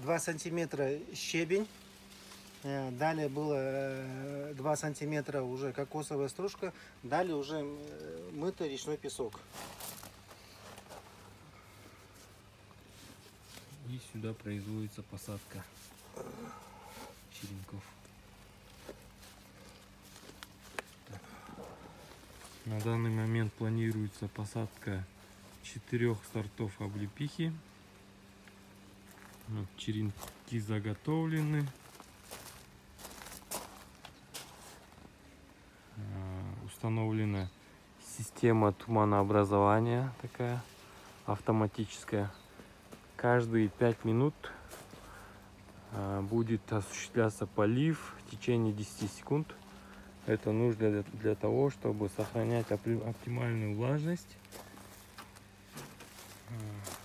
2 сантиметра щебень. Э, Далее было э, 2 сантиметра уже кокосовая стружка. Далее уже э, мытый речной песок. И сюда производится посадка черенков. На данный момент планируется посадка четырех сортов облепихи. Вот, черенки заготовлены. А, Установлена система туманообразования такая автоматическая каждые 5 минут а, будет осуществляться полив в течение 10 секунд. Это нужно для, для того, чтобы сохранять оптимальную влажность. А,